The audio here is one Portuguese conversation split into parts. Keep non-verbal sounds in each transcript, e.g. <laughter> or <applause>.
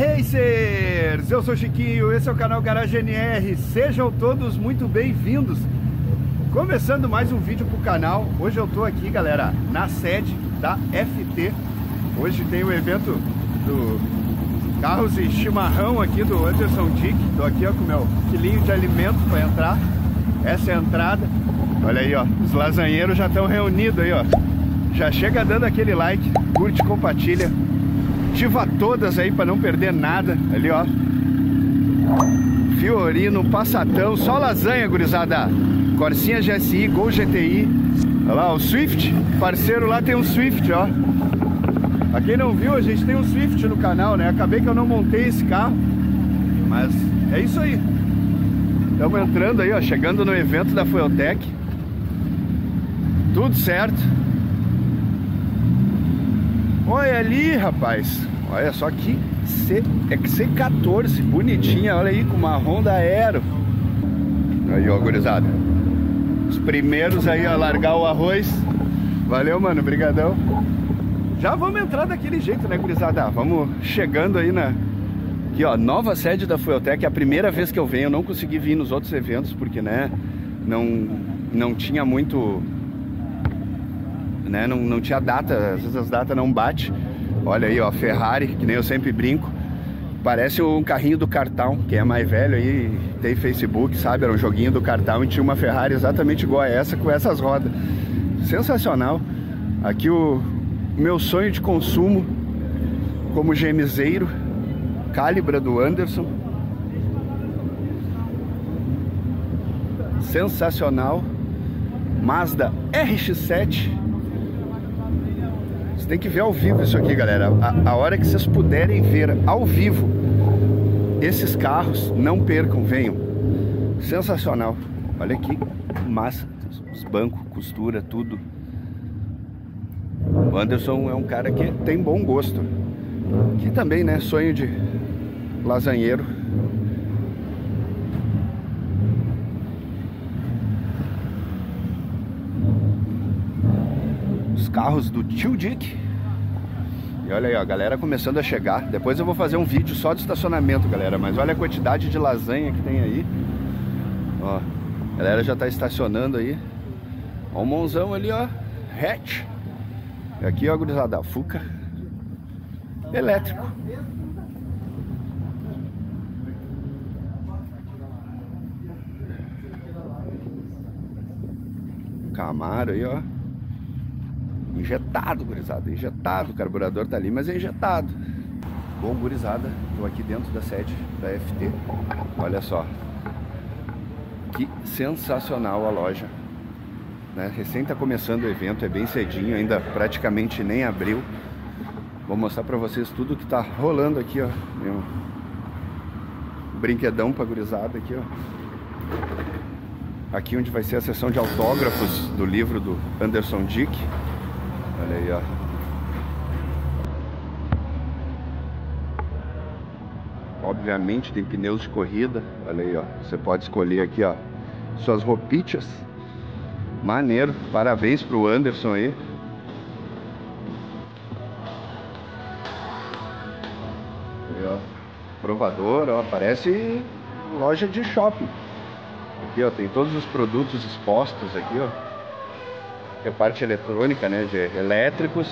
Racers! Eu sou Chiquinho, esse é o canal Garage NR. Sejam todos muito bem-vindos. Começando mais um vídeo pro canal. Hoje eu tô aqui, galera, na sede da FT. Hoje tem o evento do Carros e Chimarrão aqui do Anderson Dick. Tô aqui ó, com meu quilinho de alimento para entrar. Essa é a entrada. Olha aí, ó. Os lasanheiros já estão reunidos aí, ó. Já chega dando aquele like, curte, compartilha Ativa todas aí para não perder nada. Ali, ó. Fiorino, Passatão, só lasanha, gurizada. Corsinha GSI, Gol GTI. Olha lá, o Swift, parceiro lá tem um Swift, ó. Pra quem não viu, a gente tem um Swift no canal, né? Acabei que eu não montei esse carro. Mas é isso aí. Estamos entrando aí, ó, chegando no evento da Fueltec. Tudo certo. Olha ali, rapaz. Olha só que C, é C14, bonitinha. Olha aí, com uma Honda Aero. Aí, ó, gurizada. Os primeiros aí a largar o arroz. Valeu, mano, brigadão. Já vamos entrar daquele jeito, né, gurizada? Vamos chegando aí na... Aqui, ó, nova sede da Fueltec. É a primeira vez que eu venho. Eu não consegui vir nos outros eventos, porque, né, não, não tinha muito né? Não, não tinha data, às vezes as datas não bate. Olha aí, ó, Ferrari, que nem eu sempre brinco. Parece um carrinho do cartão, quem é mais velho aí tem Facebook, sabe? Era um joguinho do cartão e tinha uma Ferrari exatamente igual a essa, com essas rodas. Sensacional. Aqui o meu sonho de consumo como gemiseiro, Calibra do Anderson. Sensacional. Mazda RX-7 tem que ver ao vivo isso aqui, galera. A, a hora que vocês puderem ver ao vivo esses carros, não percam, venham. Sensacional. Olha aqui, massa. Os bancos, costura, tudo. O Anderson é um cara que tem bom gosto. Que também, né? Sonho de lasanheiro. Os carros do tio Dick. E olha aí, ó, a galera começando a chegar. Depois eu vou fazer um vídeo só de estacionamento, galera. Mas olha a quantidade de lasanha que tem aí. Ó, a galera já tá estacionando aí. Ó o mãozão ali, ó. Hatch. E aqui, ó, gurizada, Fuca. Elétrico. Camaro aí, ó. Injetado, gurizada, injetado. O carburador tá ali, mas é injetado. Bom, gurizada, tô aqui dentro da sede da FT. Olha só. Que sensacional a loja. Né? Recém tá começando o evento, é bem cedinho, ainda praticamente nem abriu. Vou mostrar pra vocês tudo que tá rolando aqui, ó. Meu brinquedão pra gurizada aqui, ó. Aqui onde vai ser a sessão de autógrafos do livro do Anderson Dick. Olha aí, ó. Obviamente tem pneus de corrida. Olha aí, ó. Você pode escolher aqui, ó, suas roupitas. Maneiro. Parabéns pro Anderson aí. Aí, ó. Provador, ó. Parece loja de shopping. Aqui, ó. Tem todos os produtos expostos aqui, ó é parte eletrônica, né, de elétricos.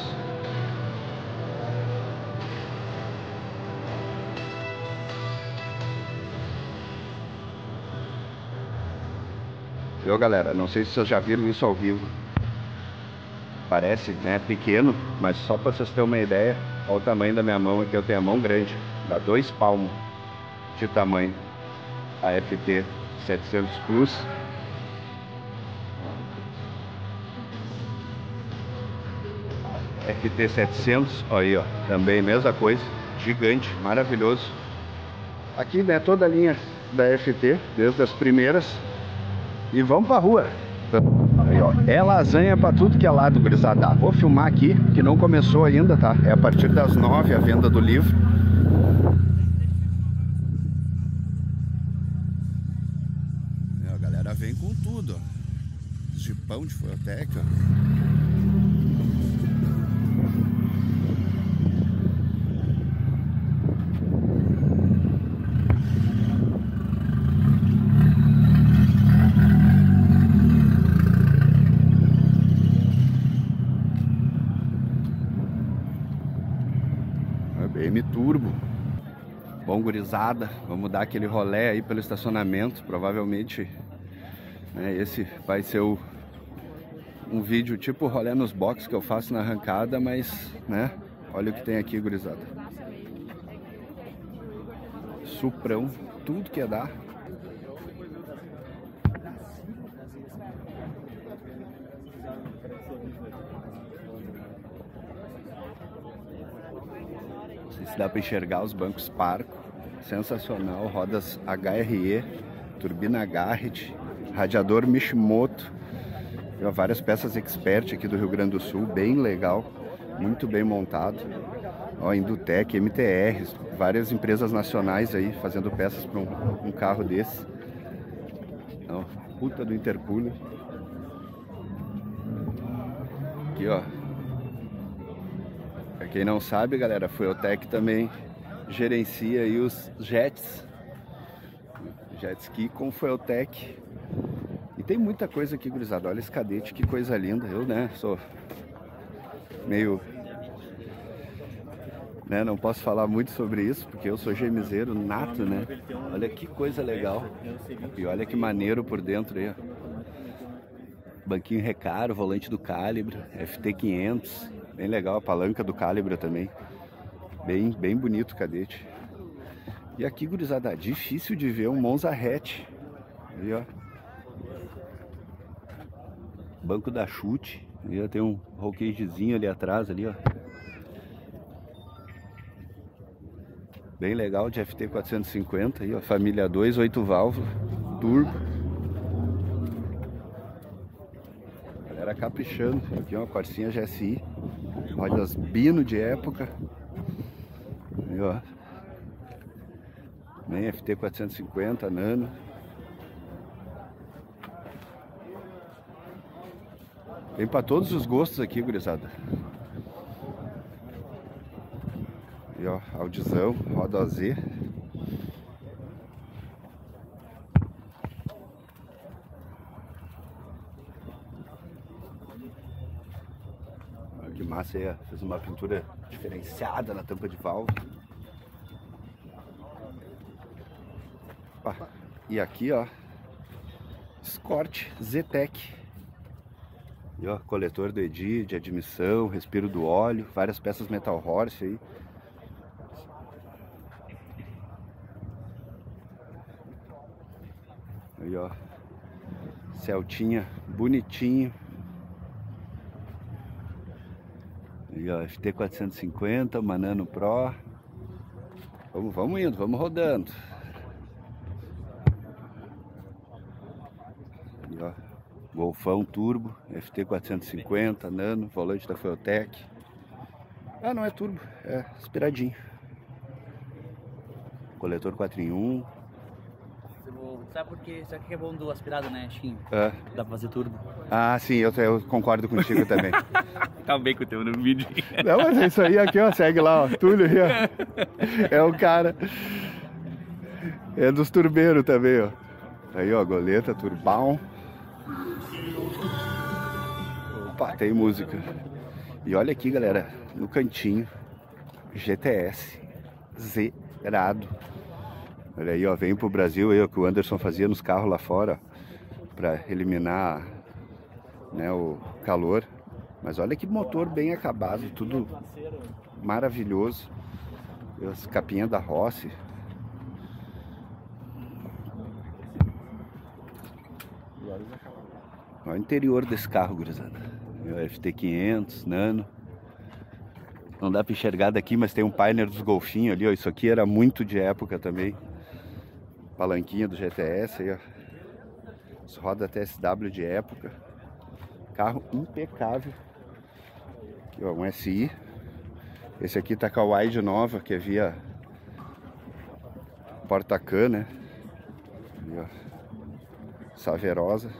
Viu, galera? Não sei se vocês já viram isso ao vivo. Parece, né, pequeno, mas só para vocês terem uma ideia, olha o tamanho da minha mão aqui, eu tenho a mão grande, dá dois palmos de tamanho. A FT 700 Plus FT700, aí ó, também mesma coisa, gigante, maravilhoso. Aqui, né, toda a linha da FT, desde as primeiras. E vamos pra rua. Aí, ó, é lasanha pra tudo que é lado, gurizada. Vou filmar aqui, que não começou ainda, tá? É a partir das nove a venda do livro. É, a galera vem com tudo, ó. Jipão de Fortec, ó. BM Turbo. Bom, gurizada, vamos dar aquele rolé aí pelo estacionamento. Provavelmente né, esse vai ser o, um vídeo tipo rolé nos boxes que eu faço na arrancada, mas né, olha o que tem aqui, gurizada. Suprão, tudo que é sei se dá para enxergar os bancos Parco. Sensacional, rodas HRE, turbina Garrett, radiador Mishimoto. Várias peças expert aqui do Rio Grande do Sul, bem legal, muito bem montado. Ó, Indutec, MTR, várias empresas nacionais aí fazendo peças para um, um, carro desse. Ó, puta do intercooler. Aqui, ó. Pra quem não sabe, galera, a Fueltec também gerencia aí os jets. Jet ski com Fueltec. E tem muita coisa aqui, gurizada. Olha esse cadete, que coisa linda. Eu, né, sou meio... Né, não posso falar muito sobre isso, porque eu sou gemiseiro nato, né? Olha que coisa legal. E olha que maneiro por dentro aí, ó. Banquinho Recaro, volante do Calibre, FT500, bem legal, a palanca do Calibre também. Bem, bem bonito o cadete. E aqui, gurizada, difícil de ver um Monza hatch. Aí, ó. Banco da chute. Aí, ó, tem um roquejezinho ali atrás, ali, ó. Bem legal de FT450 aí, ó. Família 2, 8 válvulas, turbo. galera caprichando. Aqui uma Corsinha GSI. Rodas Bino de época. Ó. Nem FT 450 Nano. Tem para todos os gostos aqui, gurizada. E ó, Audizão, roda Z. Que massa aí, fez uma pintura diferenciada na tampa de válvula. E aqui, ó, Escort Zetec. E ó, coletor do EDI, de admissão, respiro do óleo, várias peças Metal Horse aí. Aí, ó. Celtinha bonitinho. Aí, ó, FT450, Manano Pro. Vamos, vamos indo, vamos rodando. Aí, ó, Golfão Turbo, FT450, Nano, volante da Fueltec. Ah, não é turbo, é aspiradinho. Coletor 4 em 1, Sabe por quê? Sabe o que é bom do aspirado, né, Chiquinho? É. Dá pra fazer turbo. Ah, sim, eu, eu concordo contigo também. <laughs> tá bem com o teu no vídeo. Não, mas é isso aí aqui, ó. Segue lá, ó. Túlio aí, ó. É o cara. É dos turbeiros também, ó. Aí, ó, goleta, turbão. Opa, tem música. E olha aqui, galera, no cantinho, GTS zerado. Olha aí, ó, vem pro Brasil aí, o que o Anderson fazia nos carros lá fora para eliminar né, o calor. Mas olha que motor bem acabado, tudo maravilhoso. As capinhas da Rossi. Olha o interior desse carro, gurizada. FT500, Nano. Não dá para enxergar daqui, mas tem um painel dos golfinhos ali, ó. Isso aqui era muito de época também palanquinha do GTS aí, ó. Roda TSW de época. Carro impecável. Aqui, ó, um SI. Esse aqui tá com a wide nova, que é via porta-can, né? Saverosa.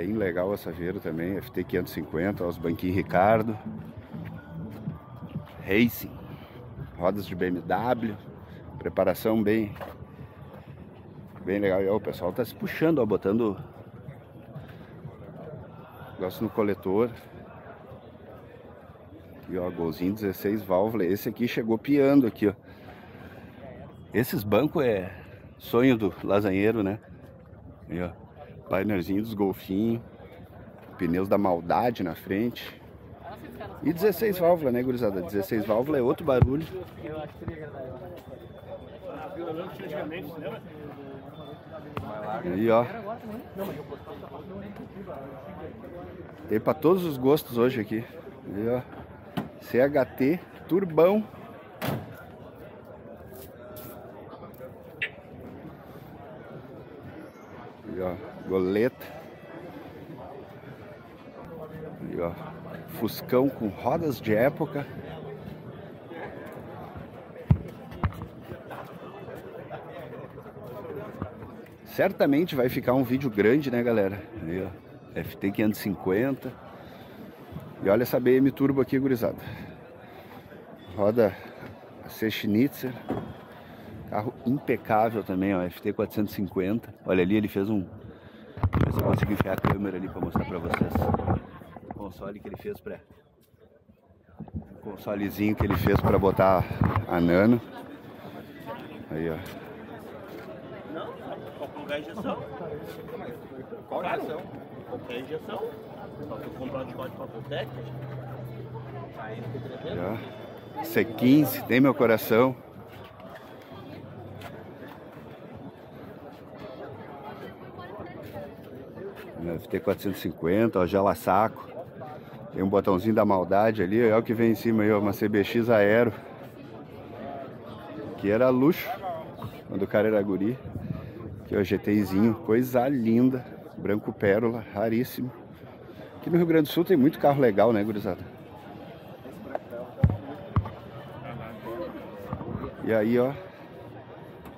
Bem legal a Saveiro também, FT 550, ó, os banquinhos Ricardo. Racing. Rodas de BMW. Preparação bem bem legal. E ó, o pessoal tá se puxando, ó, botando negócio no coletor. E ó, golzinho 16 válvula. Esse aqui chegou piando aqui, ó. Esses bancos é sonho do lasanheiro, né? Aí, ó. Painerzinho dos golfinhos. Pneus da maldade na frente. E 16 válvulas, né, gurizada? 16 válvulas é outro barulho. Aí, ó. Tem pra todos os gostos hoje aqui. Ó. CHT, turbão. Aí, ó. Goleta. Aí, ó. Fuscão com rodas de época. Certamente vai ficar um vídeo grande, né, galera? Aí, ó. FT 550. E olha essa BM Turbo aqui, gurizada. Roda Schnitzer. Carro impecável também, ó. FT 450. Olha ali, ele fez um. Deixa eu ver se eu consigo enfiar a câmera ali para mostrar para vocês. O console que ele fez para o consolezinho que ele fez para botar a Nano. Aí, ó. Qualquer injeção. Qual injeção? Qualquer injeção. Só que eu comprar de código Papotec. Já. C15, tem meu coração. FT 450, ó, gela saco. Tem um botãozinho da maldade ali, é o que vem em cima aí, ó, uma CBX Aero. Que era luxo quando o cara era guri. Aqui ó, GTzinho, coisa linda, branco pérola, raríssimo. Aqui no Rio Grande do Sul tem muito carro legal, né, gurizada? E aí, ó,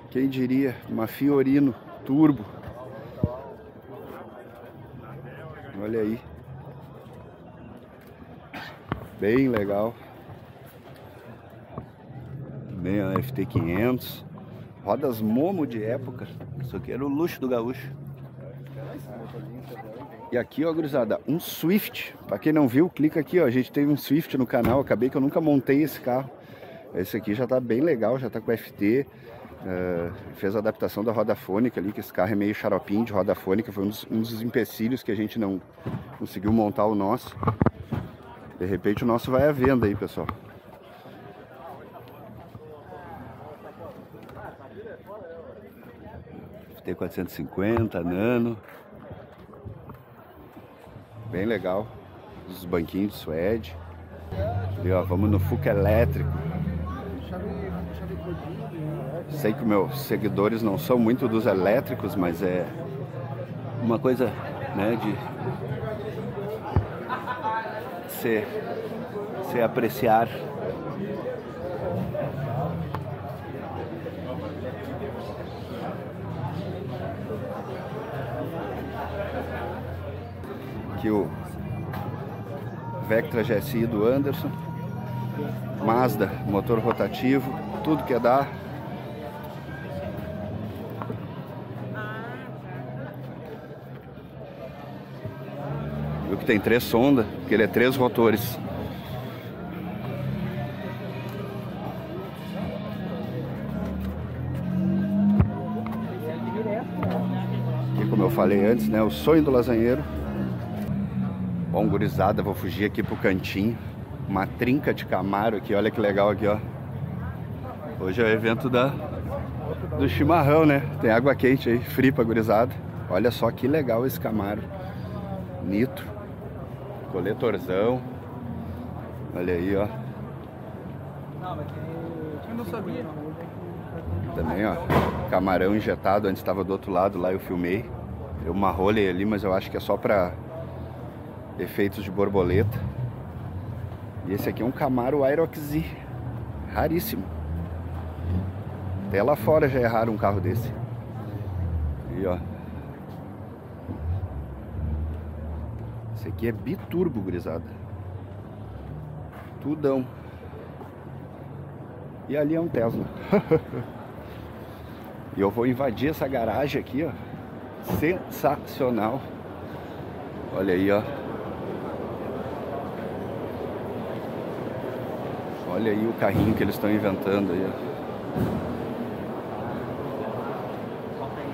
quem diria, uma Fiorino Turbo. Olha aí. Bem legal. Bem a FT500. Rodas Momo de época. Isso aqui era o luxo do gaúcho. E aqui, ó, gurizada, um Swift. Pra quem não viu, clica aqui, ó. A gente tem um Swift no canal. Acabei que eu nunca montei esse carro. Esse aqui já tá bem legal, já tá com FT. Uh, fez a adaptação da roda fônica ali, que esse carro é meio xaropinho de roda fônica. Foi um dos, um dos empecilhos que a gente não conseguiu montar o nosso. De repente o nosso vai à venda aí, pessoal. T450, Nano. Bem legal. Os banquinhos de suede. E ó, vamos no Fuca elétrico. Sei que meus seguidores não são muito dos elétricos, mas é uma coisa, né, de se, se apreciar. Aqui o Vectra GSI do Anderson. Mazda, motor rotativo, tudo que é dar. Viu que tem três sondas, porque ele é três rotores. Aqui, como eu falei antes, né, o sonho do lasanheiro. Bom, gurizada, vou fugir aqui pro cantinho. Uma trinca de Camaro aqui, olha que legal aqui, ó. Hoje é o evento da, do chimarrão, né? Tem água quente aí, frio pra gurizada. Olha só que legal esse Camaro. Nitro. Coletorzão. Olha aí, ó. Eu. Também, ó. Camarão injetado, antes estava do outro lado, lá eu filmei. Deu uma rolha ali, mas eu acho que é só pra efeitos de borboleta. E esse aqui é um Camaro Aerox Z. Raríssimo. Até lá fora já é raro um carro desse. E ó. Esse aqui é biturbo, gurizada. Tudão. E ali é um Tesla. <laughs> e eu vou invadir essa garagem aqui, ó. Sensacional. Olha aí, ó. Olha aí o carrinho que eles estão inventando aí.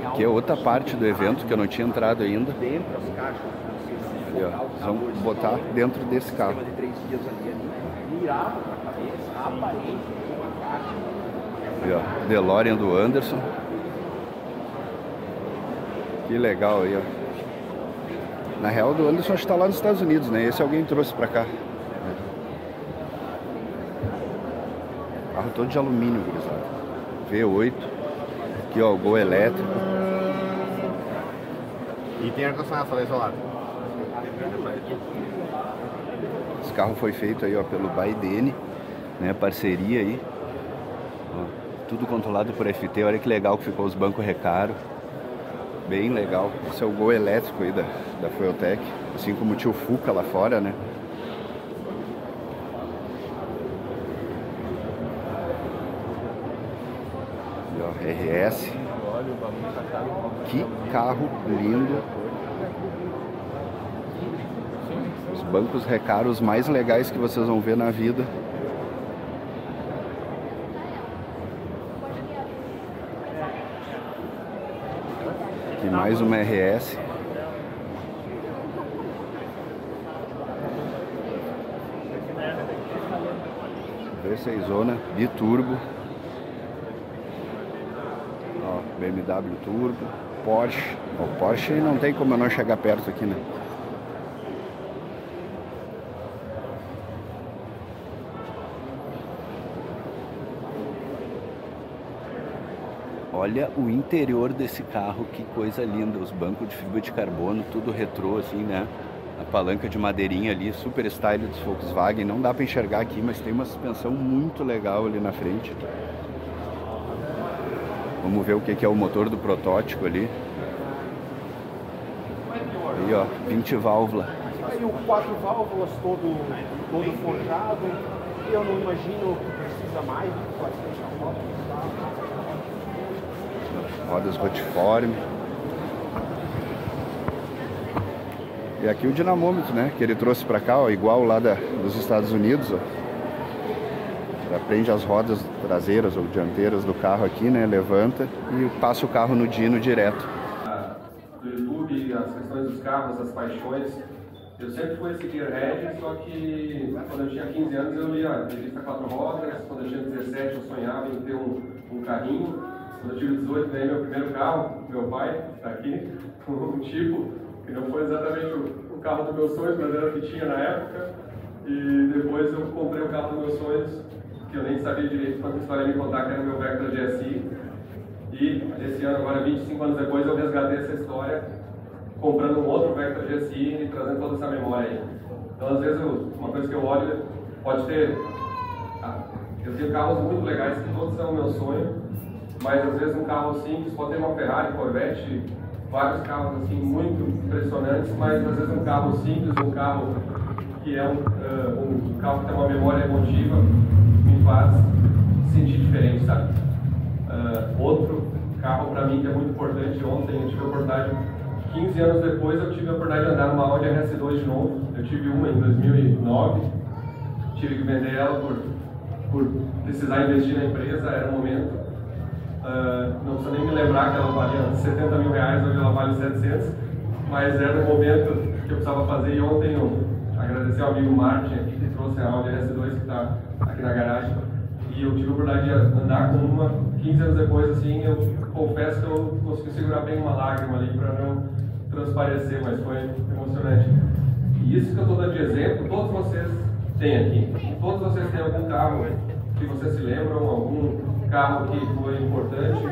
Aqui é outra parte do evento que eu não tinha entrado ainda. Ali, ó. Vão botar dentro desse carro. caixa. Ali, ó. DeLorean do Anderson. Que legal aí, ó. Na real, do Anderson acho que tá lá nos Estados Unidos, né? Esse alguém trouxe pra cá. Carro todo de alumínio, gurizada. V8. Aqui, ó, o Gol elétrico. E tem ar-condicionado, só isolado. Esse carro foi feito aí, ó, pelo Baidene, né? Parceria aí. Ó, tudo controlado por FT. Olha que legal que ficou os bancos recaro. Bem legal. Esse é o Gol elétrico aí da, da Fueltec. Assim como o tio Fuca lá fora, né? RS. Que carro lindo. Os bancos recaros mais legais que vocês vão ver na vida. Aqui mais uma RS. V6 zona biturbo. Ó, BMW turbo, Porsche. O Porsche não tem como eu não chegar perto aqui, né? Olha o interior desse carro, que coisa linda. Os bancos de fibra de carbono, tudo retrô assim, né? A palanca de madeirinha ali, super style dos Volkswagen. Não dá para enxergar aqui, mas tem uma suspensão muito legal ali na frente. Vamos ver o que é o motor do protótipo ali. Aí, ó, 20 válvula. Aí o quatro válvulas todo, todo forjado. Eu não imagino que precisa mais do que 400 válvulas. rodas rotiforme. E aqui o dinamômetro, né? Que ele trouxe para cá, ó, igual lá da, dos Estados Unidos, ó. Prende as rodas traseiras ou dianteiras do carro aqui, né? Levanta e passa o carro no dino direto. do YouTube, as questões dos carros, as paixões. Eu sempre fui esse gearhead, só que quando eu tinha 15 anos eu lia revista Quatro Rodas, quando eu tinha 17 eu sonhava em ter um, um carrinho. Quando eu tive 18 ganhei meu primeiro carro, meu pai, está aqui, <laughs> um tipo, que não foi exatamente o, o carro dos meus sonhos, mas era o que tinha na época. E depois eu comprei o carro dos meus sonhos, que eu nem sabia direito quanta história ia me contar, que era o meu Vectra GSI. E esse ano, agora 25 anos depois, eu resgatei essa história comprando um outro Vectra GSI e trazendo toda essa memória aí. Então, às vezes, uma coisa que eu olho, pode ter... ah, Eu tenho carros muito legais, que todos são o meu sonho, mas às vezes um carro simples pode ter uma Ferrari, Corvette, vários carros assim muito impressionantes, mas às vezes um carro simples, um carro que é um, ah, um carro que tem uma memória emotiva, faz sentir diferente, sabe? Ah, outro carro para mim que é muito importante, ontem eu tive a oportunidade, 15 anos depois eu tive a oportunidade de andar numa Audi RS2 de novo, eu tive uma em 2009, tive que vender ela por, por precisar investir na empresa, era o momento. Ah, não precisa nem me lembrar que ela valia 70 mil reais, hoje ela vale 700, mas era o momento que eu precisava fazer e ontem eu agradeci ao amigo Martin que trouxe a Audi RS2 que está aqui na garagem e eu tive a oportunidade de andar com uma 15 anos depois assim, eu confesso que eu consegui segurar bem uma lágrima ali para não transparecer, mas foi emocionante. E isso que eu estou dando de exemplo, todos vocês têm aqui. Todos vocês têm algum carro que vocês se lembram, algum carro que foi importante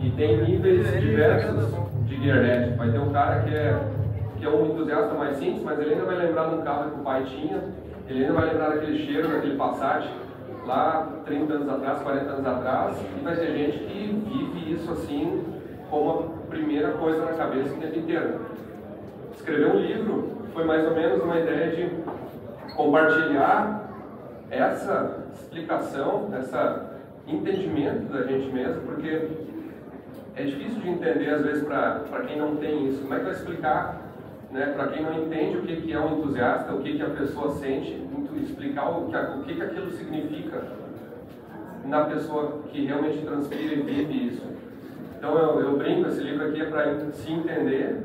e tem níveis diversos de gearhead. Vai ter um cara que é, que é um entusiasta mais simples, mas ele ainda vai lembrar de um carro que o pai tinha, ele ainda vai lembrar daquele cheiro, daquele Passat lá 30 anos atrás, 40 anos atrás, e vai ter gente que vive isso assim como a primeira coisa na cabeça o tempo inteiro. Escrever um livro foi mais ou menos uma ideia de compartilhar essa explicação, esse entendimento da gente mesmo, porque é difícil de entender às vezes para quem não tem isso. Como é que vai explicar né, para quem não entende o que, que é um entusiasta, o que, que a pessoa sente, explicar o que, o que, que aquilo significa na pessoa que realmente transpira e vive isso. Então eu, eu brinco, esse livro aqui é para se entender,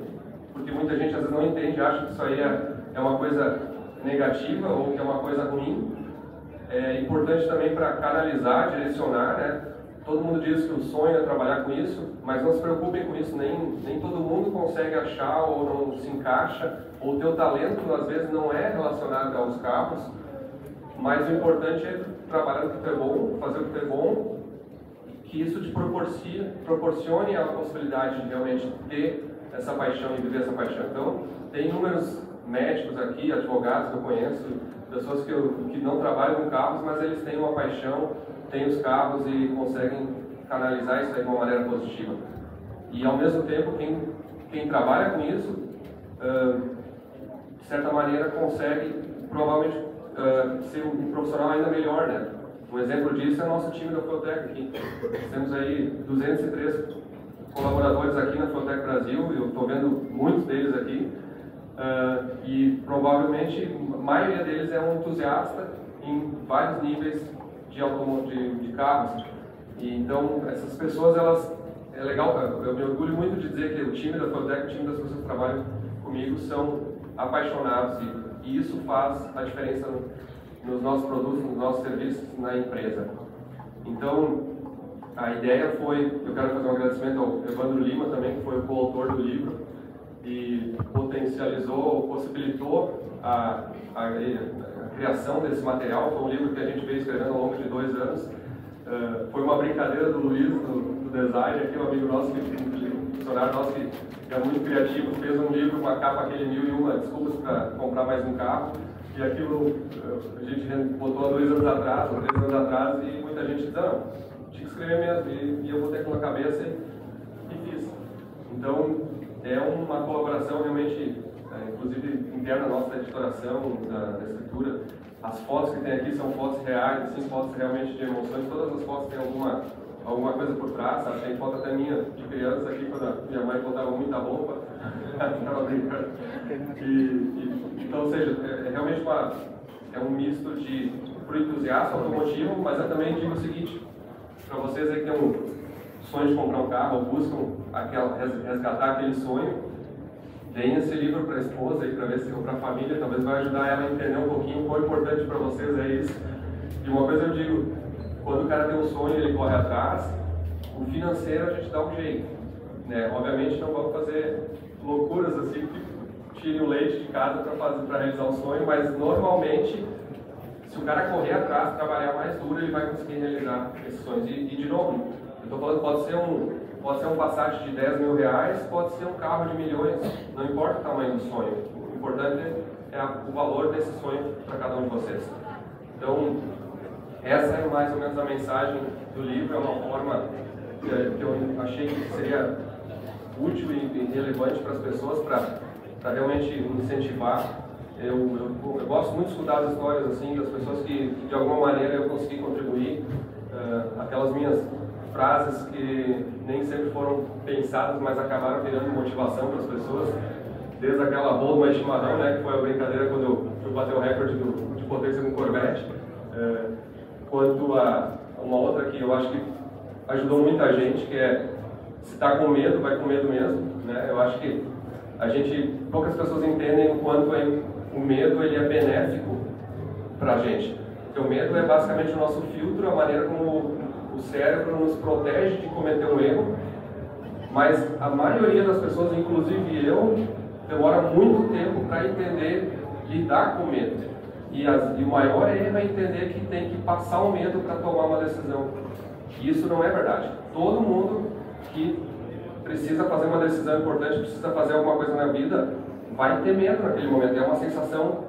porque muita gente às vezes não entende, acha que isso aí é, é uma coisa negativa ou que é uma coisa ruim. É importante também para canalizar, direcionar, né? Todo mundo diz que o sonho é trabalhar com isso, mas não se preocupem com isso, nem, nem todo mundo consegue achar ou não se encaixa, ou o teu talento às vezes não é relacionado aos carros, mas o importante é trabalhar o que tu é bom, fazer o que tu é bom, que isso te proporcione, a possibilidade de realmente ter essa paixão e viver essa paixão. Então, tem inúmeros médicos aqui, advogados que eu conheço, pessoas que, eu, que não trabalham com carros, mas eles têm uma paixão têm os carros e conseguem canalizar isso aí de uma maneira positiva. E ao mesmo tempo, quem, quem trabalha com isso, de certa maneira, consegue provavelmente ser um profissional ainda melhor, né? Um exemplo disso é o nosso time da Fotec aqui. Temos aí 203 colaboradores aqui na Fotec Brasil, eu estou vendo muitos deles aqui, uh, e provavelmente a maioria deles é um entusiasta em vários níveis de, de, de carros. E, então, essas pessoas, elas, é legal, eu me orgulho muito de dizer que o time da Fotec, o time das pessoas que trabalham comigo, são apaixonados e, e isso faz a diferença no, nos nossos produtos, nos nossos serviços na empresa. Então, a ideia foi, eu quero fazer um agradecimento ao Evandro Lima também, que foi o coautor do livro e potencializou, possibilitou a, a, criação desse material. Foi um livro que a gente veio escrevendo ao longo de dois anos. Uh, foi uma brincadeira do Luiz, do, do design, aqui um amigo nosso, que, um funcionário nosso que é muito criativo, fez um livro com a capa aquele mil e uma desculpas para comprar mais um carro. E aquilo uh, a gente botou há dois anos atrás, ou três anos atrás, e muita gente disse, não, tinha que escrever mesmo, e, e eu botei aquilo na cabeça e, e fiz. Então, é uma colaboração realmente é, inclusive interna nossa da editoração, da, da, escritura. As fotos que tem aqui são fotos reais, assim, fotos realmente de emoções. Todas as fotos têm alguma, alguma coisa por trás, sabe? Tem foto até minha de criança aqui, quando minha mãe botava muita roupa. <laughs> Estava brincando. E, e, então, ou seja, é, é realmente uma, é um misto de pro entusiasta automotivo, mas eu também digo o seguinte, para vocês aí que tem um sonho de comprar um carro ou buscam aquela, resgatar aquele sonho, Deem esse livro para a esposa e para ver se para a família, talvez vai ajudar ela a entender um pouquinho o quão importante para vocês é isso. E uma coisa eu digo, quando o cara tem um sonho ele corre atrás, o financeiro a gente dá um jeito. Né? Obviamente não vamos fazer loucuras assim que tirem o leite de casa para realizar um sonho, mas normalmente se o cara correr atrás, trabalhar mais duro, ele vai conseguir realizar esses sonhos. E, e de novo, estou falando, pode ser um, Pode ser um Passat de 10 mil reais, pode ser um carro de milhões, não importa o tamanho do sonho. O importante é o valor desse sonho para cada um de vocês. Então, essa é mais ou menos a mensagem do livro, é uma forma que eu achei que seria útil e relevante para as pessoas, para realmente incentivar. Eu, eu, eu, gosto muito de escutar as histórias assim das pessoas que, que de alguma maneira eu consegui contribuir, uh, aquelas minhas frases que nem sempre foram pensadas, mas acabaram virando motivação para as pessoas. Desde aquela bomba de chimarrão, né, que foi a brincadeira quando eu fui bater o recorde do, de potência com Corvette, é, quanto a uma outra que eu acho que ajudou muita gente, que é se está com medo, vai com medo mesmo. Né? Eu acho que a gente, poucas pessoas entendem o quanto é, o medo ele é benéfico para a gente. Porque o medo é basicamente o nosso filtro, a maneira como o cérebro nos protege de cometer um erro, mas a maioria das pessoas, inclusive eu, demora muito tempo para entender lidar com medo. E, as, e, o maior erro é entender que tem que passar o medo para tomar uma decisão. E isso não é verdade. Todo mundo que precisa fazer uma decisão importante, precisa fazer alguma coisa na vida, vai ter medo naquele momento. É uma sensação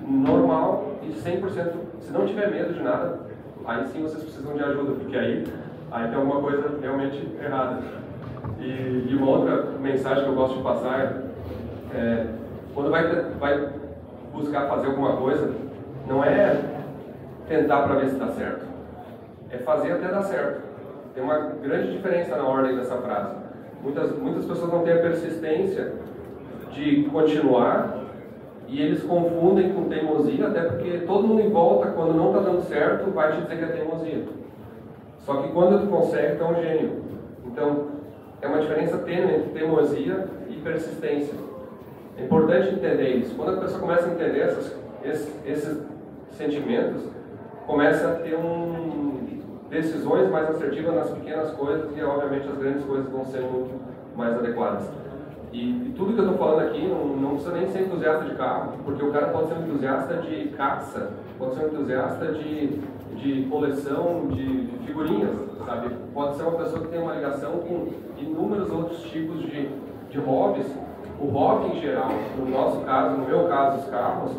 normal e 100%. Se não tiver medo de nada, aí sim vocês precisam de ajuda, porque aí, aí tem alguma coisa realmente errada. E, e uma outra mensagem que eu gosto de passar é, quando vai, vai buscar fazer alguma coisa, não é tentar para ver se dá certo, é fazer até dar certo. Tem uma grande diferença na ordem dessa frase. Muitas, muitas pessoas não têm a persistência de continuar e eles confundem com teimosia, até porque todo mundo em volta, quando não está dando certo, vai te dizer que é teimosia. Só que quando tu consegue, tu é um gênio. Então, é uma diferença tênue entre teimosia e persistência. É importante entender isso. Quando a pessoa começa a entender essas, esses, esses sentimentos, começa a ter um, decisões mais assertivas nas pequenas coisas e, obviamente, as grandes coisas vão muito mais adequadas. E, e, tudo que eu estou falando aqui não, não, precisa nem ser entusiasta de carro, porque o cara pode ser um entusiasta de caça, pode ser um entusiasta de, de coleção de, de figurinhas, sabe? Pode ser uma pessoa que tem uma ligação com inúmeros outros tipos de, de hobbies. O hobby em geral, no nosso caso, no meu caso, os carros,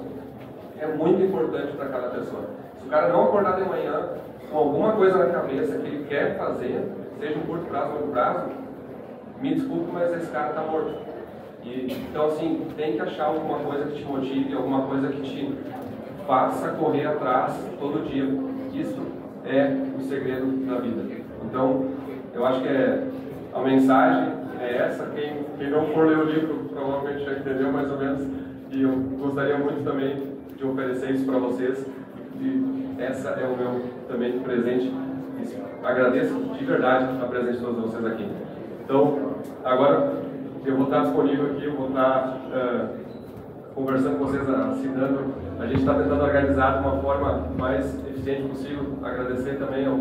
é muito importante para cada pessoa. Se o cara não acordar de manhã com alguma coisa na cabeça que ele quer fazer, seja em curto prazo ou longo prazo, me desculpe, mas esse cara está morto. E, então, assim, tem que achar alguma coisa que te motive, alguma coisa que te faça correr atrás todo dia. Isso é o segredo da vida. Então, eu acho que é, a mensagem é essa. Quem, quem não for ler o livro provavelmente já entendeu mais ou menos. E eu gostaria muito também de oferecer isso para vocês. E essa é o meu também presente. Agradeço de verdade a presença de todos vocês aqui. Então, agora eu vou estar disponível aqui, eu vou estar uh, conversando com vocês, assinando. A gente está tentando organizar de uma forma mais eficiente possível. Agradecer também ao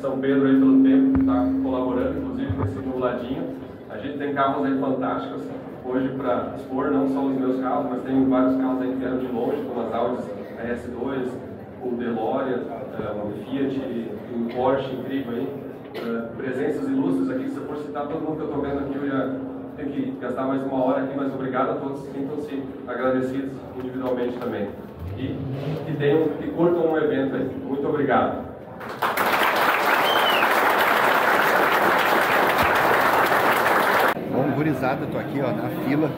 São Pedro aí pelo tempo que está colaborando, inclusive com esse nuladinho. A gente tem carros aí fantásticos hoje para expor, não só os meus carros, mas tem vários carros aí que vieram de longe, como as Audi RS2, o DeLorean, uh, o Fiat, um Porsche incrível aí. Eh, presenças ilustres aqui. Se eu for citar todo mundo que eu estou vendo aqui, eu ia ter que gastar mais uma hora aqui, mas obrigado a todos. Sintam-se agradecidos individualmente também. E que tenham, que curtam um evento aí. Muito obrigado. Bom, gurizada, tô aqui ó, na fila,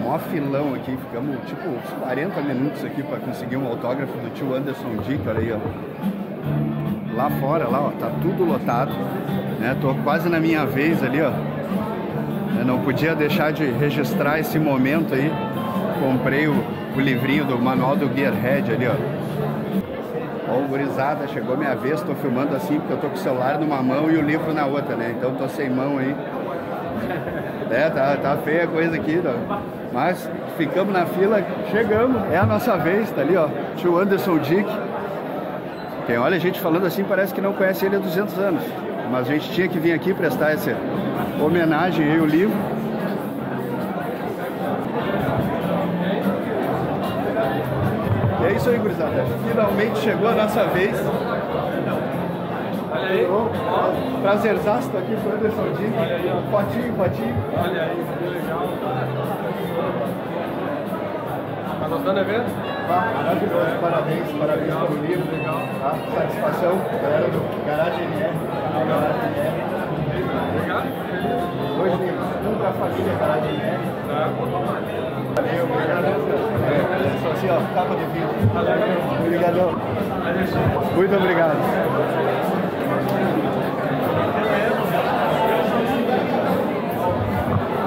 mó filão aqui, ficamos tipo uns 40 minutos aqui para conseguir um autógrafo do tio Anderson Dick, olha aí ó lá fora, lá, ó, tá tudo lotado, né? Tô quase na minha vez ali, ó. Eu não podia deixar de registrar esse momento aí. Comprei o, o livrinho do manual do Gearhead ali, ó. Ó, gurizada, chegou minha vez, tô filmando assim porque eu tô com o celular numa mão e o livro na outra, né? Então tô sem mão aí. É, tá, tá feia a coisa aqui, ó. Mas ficamos na fila, chegamos, é a nossa vez, tá ali, ó. Tio Anderson Dick. Quem olha a gente falando assim parece que não conhece ele há 200 anos. Mas a gente tinha que vir aqui prestar essa homenagem aí, o livro. E é isso aí, gurizada. Finalmente chegou a nossa vez. Olha aí. Prazerzaço, tô aqui com o Anderson Dini. Olha aí, ó. Olha aí, que legal. Tá gostando do evento? Tá? Maravilhoso, parabéns, parabéns pelo livro. Legal. Tá? Satisfação, galera do Garagem NR. Garagem NR. Dois livros, um para a família Garagem NR. Valeu, obrigado. É, só assim, ó, capa de vídeo. Obrigadão. Muito obrigado.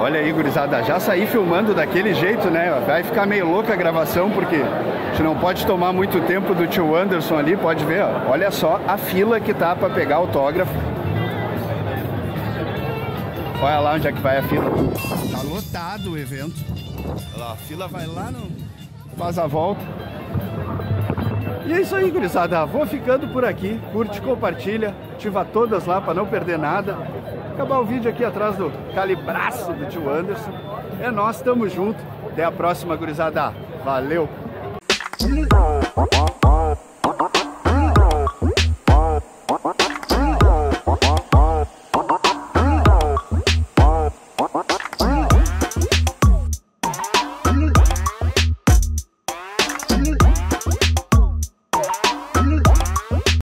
Olha aí, gurizada, já saí filmando daquele jeito, né? Vai ficar meio louca a gravação, porque a gente não pode tomar muito tempo do tio Anderson ali, pode ver, ó. Olha só a fila que tá para pegar autógrafo. Olha lá onde é que vai a fila. Tá lotado o evento. Olha lá, a fila vai lá. Faz a volta. E é isso aí, gurizada. Vou ficando por aqui. Curte, compartilha, ativa todas lá para não perder nada acabar o vídeo aqui atrás do calibraço do tio Anderson. É nós, tamo junto. Até a próxima, gurizada. Valeu!